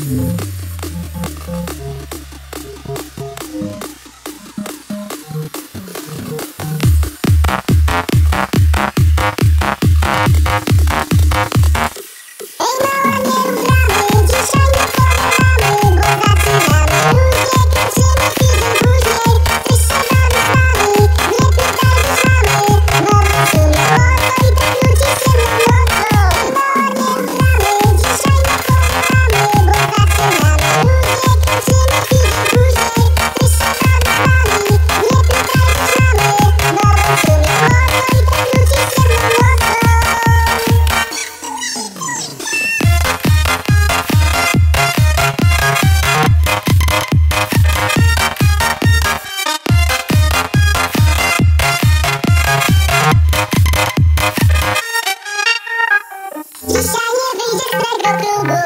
Mm-hmm. Dzisiaj nie wyjdzie z tego klubu